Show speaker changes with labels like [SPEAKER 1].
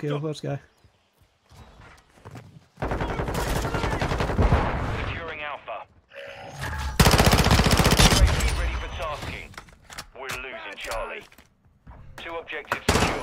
[SPEAKER 1] kill. Let's go.
[SPEAKER 2] Securing Alpha. UAV ready for tasking. We're losing Charlie. Two objectives secure.